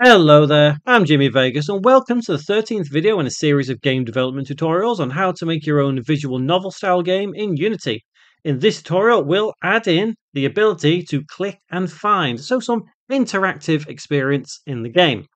Hello there, I'm Jimmy Vegas and welcome to the 13th video in a series of game development tutorials on how to make your own visual novel style game in Unity. In this tutorial we'll add in the ability to click and find, so some interactive experience in the game.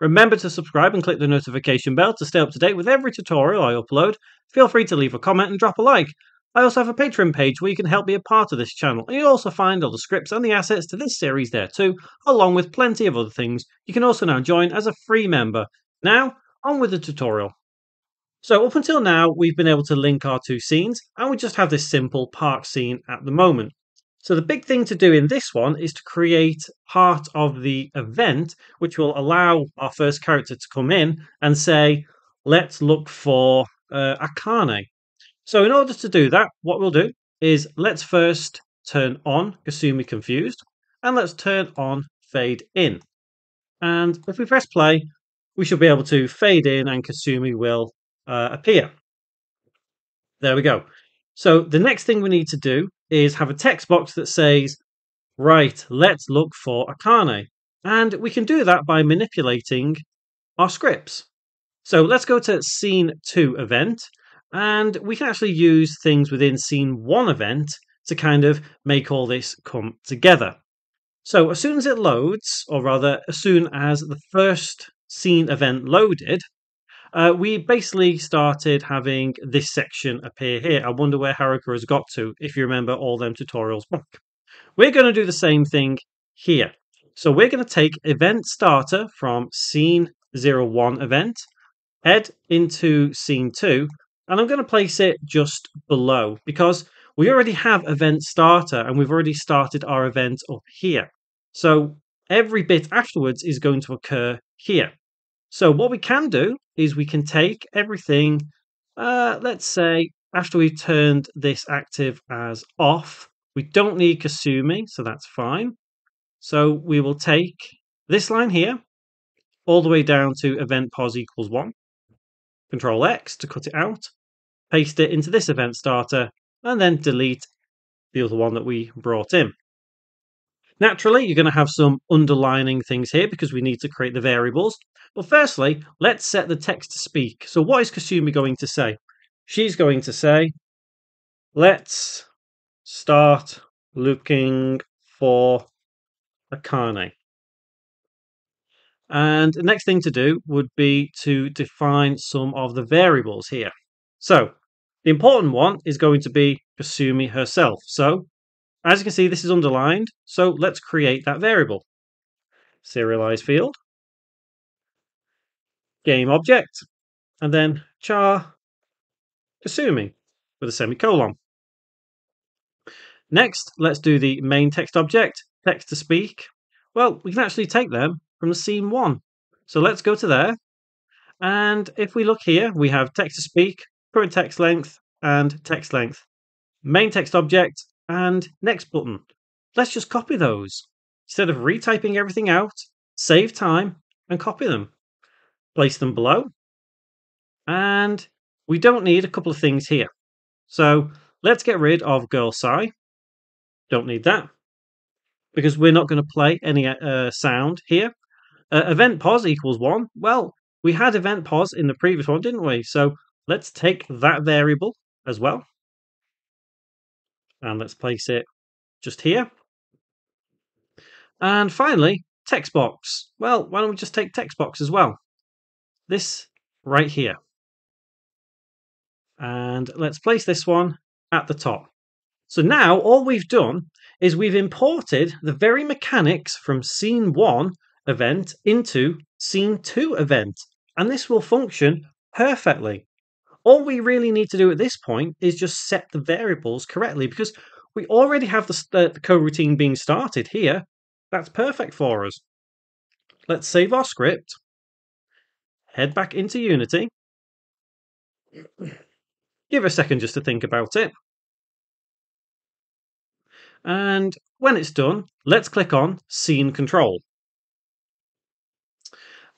Remember to subscribe and click the notification bell to stay up to date with every tutorial I upload. Feel free to leave a comment and drop a like. I also have a Patreon page where you can help be a part of this channel, and you'll also find all the scripts and the assets to this series there too, along with plenty of other things. You can also now join as a free member. Now, on with the tutorial. So up until now, we've been able to link our two scenes, and we just have this simple park scene at the moment. So the big thing to do in this one is to create part of the event, which will allow our first character to come in and say, let's look for uh, Akane. So in order to do that, what we'll do is let's first turn on Kasumi Confused and let's turn on Fade In. And if we press play, we should be able to fade in and Kasumi will uh, appear. There we go. So the next thing we need to do is have a text box that says, right, let's look for Akane. And we can do that by manipulating our scripts. So let's go to scene 2 event and we can actually use things within scene one event to kind of make all this come together. So as soon as it loads, or rather, as soon as the first scene event loaded, uh, we basically started having this section appear here. I wonder where Haruka has got to, if you remember all them tutorials back. We're going to do the same thing here. So we're going to take event starter from scene 01 event, head into scene 2, and I'm going to place it just below because we already have event starter and we've already started our event up here. So every bit afterwards is going to occur here. So what we can do is we can take everything, uh, let's say after we've turned this active as off, we don't need Kasumi, so that's fine. So we will take this line here all the way down to event pos equals one. Control X to cut it out paste it into this event starter, and then delete the other one that we brought in. Naturally, you're going to have some underlining things here because we need to create the variables. But firstly, let's set the text to speak. So what is Kasumi going to say? She's going to say, let's start looking for Akane. And the next thing to do would be to define some of the variables here. So the important one is going to be Kasumi herself. So as you can see, this is underlined. So let's create that variable. Serialize field, game object, and then char Kasumi with a semicolon. Next, let's do the main text object, text to speak. Well, we can actually take them from the scene one. So let's go to there. And if we look here, we have text to speak, current text length, and text length, main text object, and next button. Let's just copy those. Instead of retyping everything out, save time and copy them. Place them below. And we don't need a couple of things here. So let's get rid of girl sigh. Don't need that because we're not going to play any uh, sound here. Uh, event pause equals one. Well, we had event pause in the previous one, didn't we? So Let's take that variable as well. And let's place it just here. And finally, text box. Well, why don't we just take text box as well? This right here. And let's place this one at the top. So now all we've done is we've imported the very mechanics from scene 1 event into scene 2 event. And this will function perfectly. All we really need to do at this point is just set the variables correctly because we already have the, the, the coroutine being started here. That's perfect for us. Let's save our script, head back into Unity, give a second just to think about it. And when it's done, let's click on Scene Control.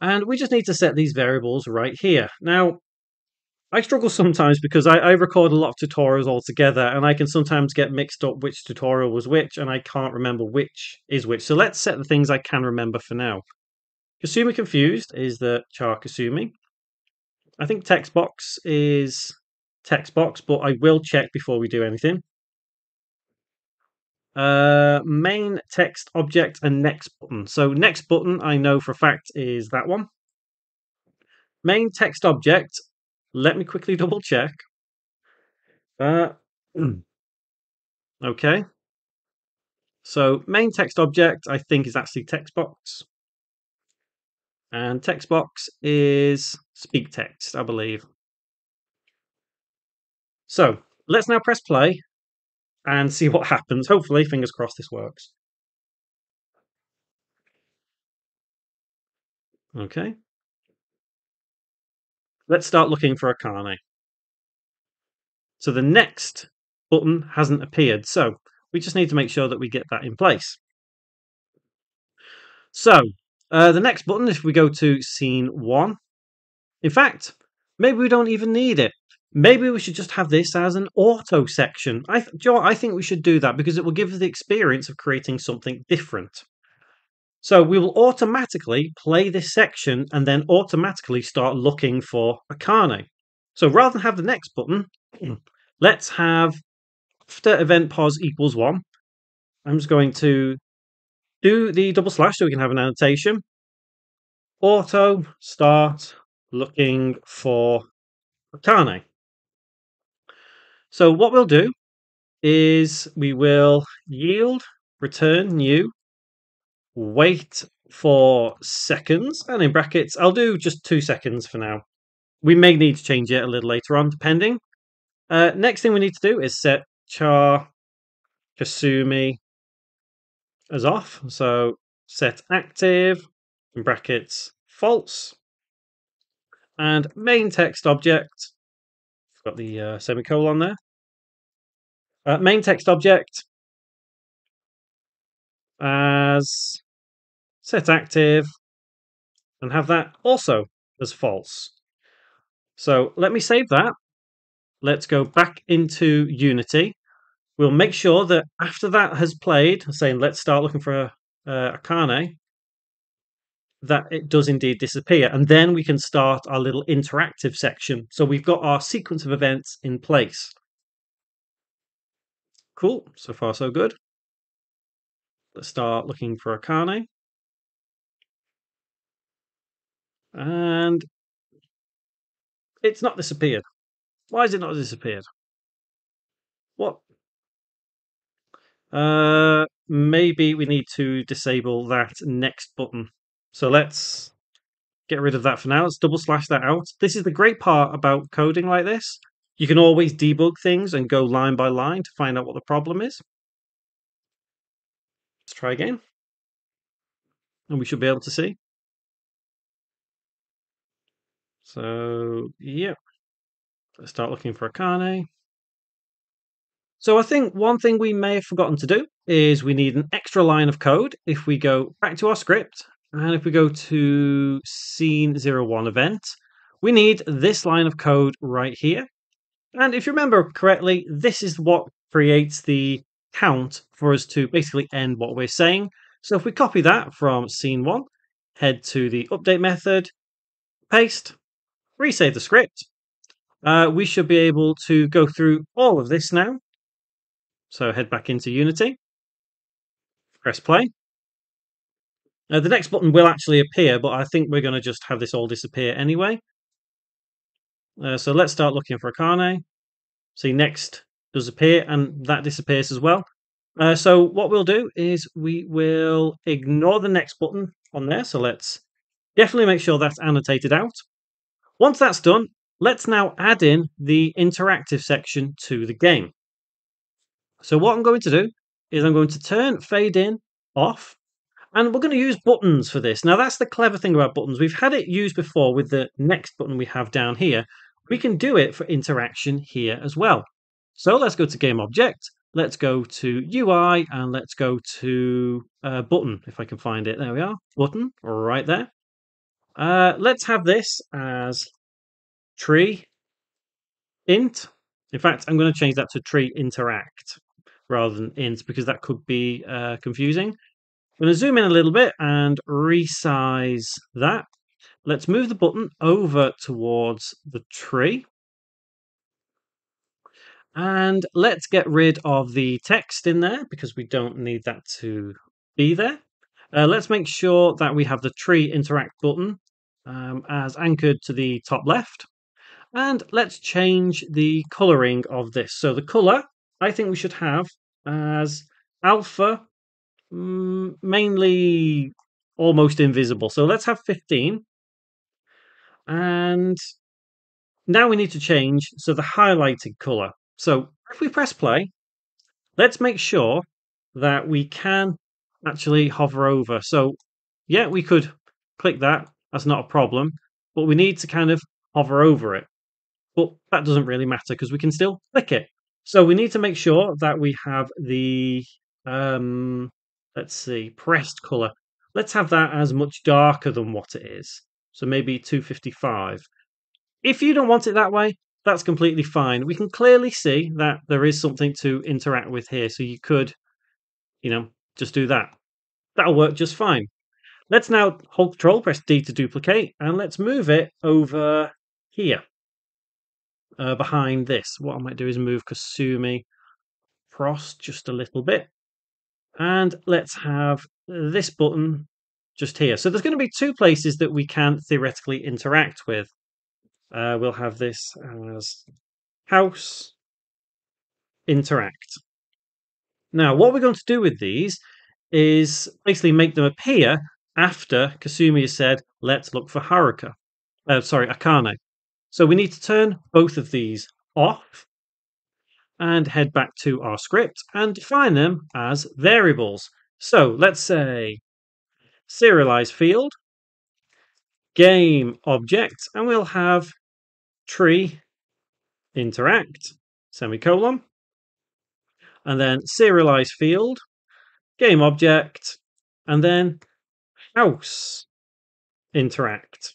And we just need to set these variables right here. Now, I struggle sometimes because I, I, record a lot of tutorials all together and I can sometimes get mixed up which tutorial was which and I can't remember which is which. So let's set the things I can remember for now. Kasumi Confused is the Char Kasumi. I think text box is text box, but I will check before we do anything. Uh, main text object and next button. So next button I know for a fact is that one. Main text object. Let me quickly double check. Uh, okay. So main text object I think is actually text box. And text box is speak text, I believe. So let's now press play and see what happens. Hopefully, fingers crossed, this works. Okay. Let's start looking for Akane. So the next button hasn't appeared, so we just need to make sure that we get that in place. So uh, the next button, if we go to scene one, in fact, maybe we don't even need it. Maybe we should just have this as an auto section. I, Joe, I think we should do that because it will give us the experience of creating something different. So we will automatically play this section and then automatically start looking for Akane. So rather than have the next button, hmm. let's have after event pause equals one. I'm just going to do the double slash so we can have an annotation. Auto start looking for Akane. So what we'll do is we will yield, return new, wait for seconds, and in brackets, I'll do just two seconds for now. We may need to change it a little later on, depending. Uh, next thing we need to do is set char kasumi as off. So set active, in brackets, false. And main text object, got the uh, semicolon there. Uh, main text object as set active and have that also as false. So let me save that. Let's go back into Unity. We'll make sure that after that has played, saying let's start looking for a, uh, Akane, that it does indeed disappear. And then we can start our little interactive section. So we've got our sequence of events in place. Cool. So far, so good. Let's start looking for Akane. And it's not disappeared. Why has it not disappeared? What? Uh, maybe we need to disable that next button. So let's get rid of that for now. Let's double slash that out. This is the great part about coding like this. You can always debug things and go line by line to find out what the problem is. Try again. And we should be able to see. So, yeah. Let's start looking for Akane. So I think one thing we may have forgotten to do is we need an extra line of code. If we go back to our script and if we go to scene 01 event, we need this line of code right here. And if you remember correctly, this is what creates the count for us to basically end what we're saying. So if we copy that from scene 1, head to the update method, paste, resave the script, uh, we should be able to go through all of this now. So head back into Unity, press play. Now, the next button will actually appear, but I think we're going to just have this all disappear anyway. Uh, so let's start looking for a Akane. See, next does appear, and that disappears as well. Uh, so what we'll do is we will ignore the next button on there. So let's definitely make sure that's annotated out. Once that's done, let's now add in the interactive section to the game. So what I'm going to do is I'm going to turn fade in off and we're going to use buttons for this. Now, that's the clever thing about buttons. We've had it used before with the next button we have down here. We can do it for interaction here as well. So let's go to game object. Let's go to UI and let's go to uh, button, if I can find it. There we are. Button right there. Uh, let's have this as tree int. In fact, I'm going to change that to tree interact rather than int because that could be uh, confusing. I'm going to zoom in a little bit and resize that. Let's move the button over towards the tree. And let's get rid of the text in there because we don't need that to be there. Uh, let's make sure that we have the tree interact button um, as anchored to the top left. And let's change the coloring of this. So the color, I think we should have as alpha, mm, mainly almost invisible. So let's have 15. And now we need to change so the highlighted color. So if we press play, let's make sure that we can actually hover over. So yeah, we could click that. That's not a problem. But we need to kind of hover over it. But that doesn't really matter because we can still click it. So we need to make sure that we have the, um, let's see, pressed color. Let's have that as much darker than what it is. So maybe 255. If you don't want it that way, that's completely fine. We can clearly see that there is something to interact with here. So you could, you know, just do that. That'll work just fine. Let's now hold control, press D to duplicate, and let's move it over here uh, behind this. What I might do is move Kasumi across just a little bit. And let's have this button just here. So there's going to be two places that we can theoretically interact with. Uh, we'll have this as house interact. Now, what we're going to do with these is basically make them appear after Kasumi has said, let's look for Haruka. Uh, sorry, Akane. So we need to turn both of these off and head back to our script and define them as variables. So let's say serialize field, game object, and we'll have tree interact, semicolon, and then serialize field, game object, and then house interact,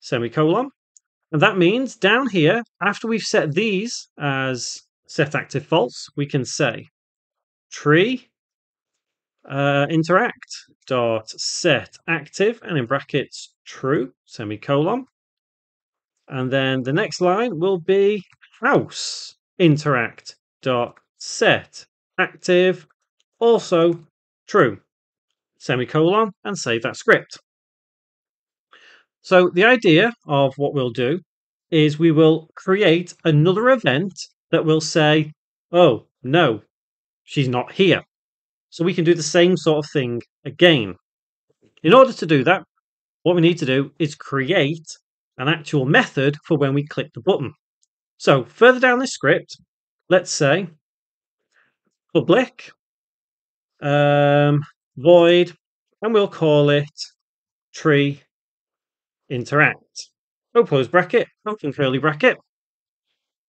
semicolon. And that means down here, after we've set these as set active false, we can say tree uh, interact dot set active and in brackets true semicolon and then the next line will be house interact dot set active also true semicolon and save that script. So the idea of what we'll do is we will create another event that will say, oh, no, she's not here. So we can do the same sort of thing again. In order to do that, what we need to do is create an actual method for when we click the button. So further down this script, let's say public um, void, and we'll call it tree interact. Open bracket, open curly bracket.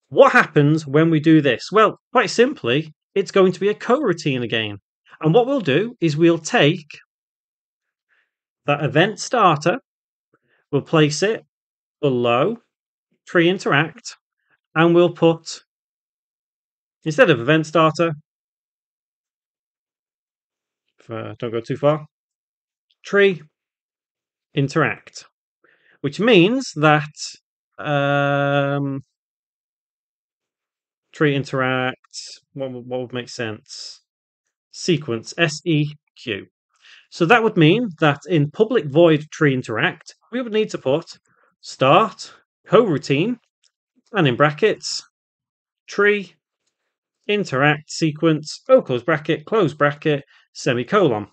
What happens when we do this? Well, quite simply, it's going to be a coroutine again. And what we'll do is we'll take that event starter, we'll place it below tree interact, and we'll put, instead of event starter, uh, don't go too far, tree interact, which means that um, tree interact, what, what would make sense? Sequence, S-E-Q. So that would mean that in public void tree interact, we would need to put start, coroutine, and in brackets, tree, interact sequence, oh, close bracket, close bracket, semicolon.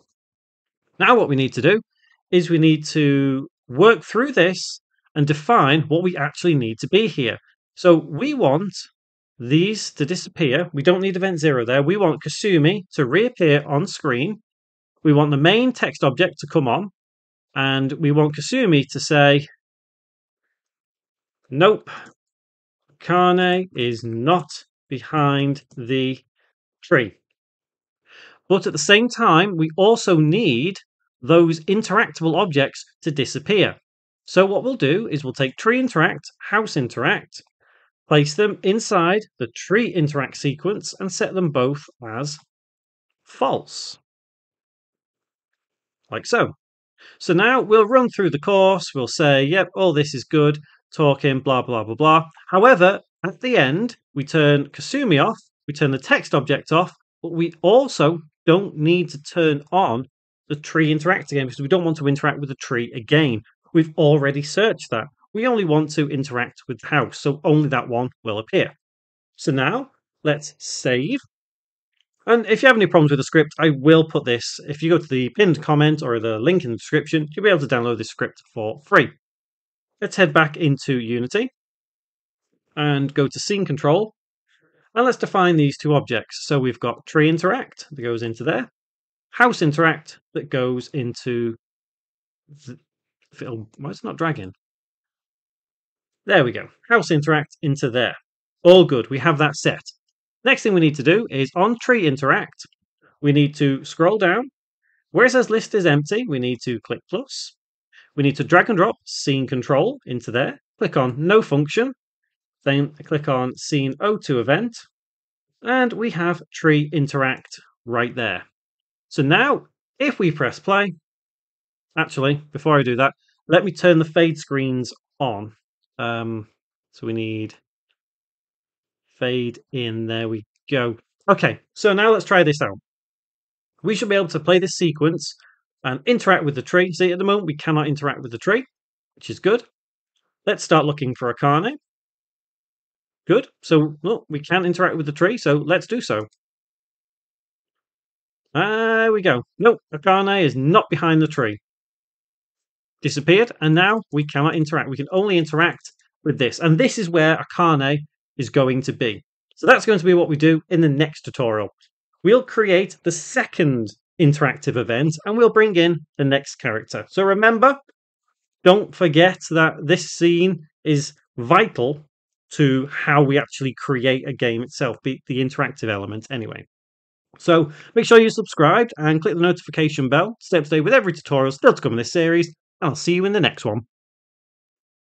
Now, what we need to do is we need to work through this and define what we actually need to be here. So we want these to disappear. We don't need event zero there. We want Kasumi to reappear on screen. We want the main text object to come on. And we want Kasumi to say, nope, Kane is not behind the tree. But at the same time, we also need those interactable objects to disappear. So what we'll do is we'll take tree interact, house interact, place them inside the tree interact sequence and set them both as false. like so. So now we'll run through the course, we'll say, yep, all this is good, talking, blah, blah, blah, blah. However, at the end, we turn Kasumi off, we turn the text object off, but we also don't need to turn on the tree interact again because we don't want to interact with the tree again. We've already searched that. We only want to interact with the house, so only that one will appear. So now let's save. And if you have any problems with the script, I will put this. If you go to the pinned comment or the link in the description, you'll be able to download this script for free. Let's head back into Unity and go to scene control. And let's define these two objects. So we've got tree interact that goes into there, house interact that goes into the film. Why is it not dragging? There we go. House interact into there. All good. We have that set. Next thing we need to do is on tree interact, we need to scroll down. Where it says list is empty, we need to click plus. We need to drag and drop scene control into there. Click on no function. Then click on scene O2 event. And we have tree interact right there. So now if we press play, actually, before I do that, let me turn the fade screens on. Um, so we need fade in. There we go. Okay, so now let's try this out. We should be able to play this sequence and interact with the tree. See, at the moment, we cannot interact with the tree, which is good. Let's start looking for Akane. Good. So, well, we can interact with the tree, so let's do so. There we go. Nope, Akane is not behind the tree. Disappeared, and now we cannot interact. We can only interact with this. And this is where Akane is going to be. So that's going to be what we do in the next tutorial. We'll create the second interactive event and we'll bring in the next character. So remember, don't forget that this scene is vital to how we actually create a game itself, the, the interactive element anyway. So make sure you subscribe and click the notification bell stay up to date with every tutorial still to come in this series, and I'll see you in the next one.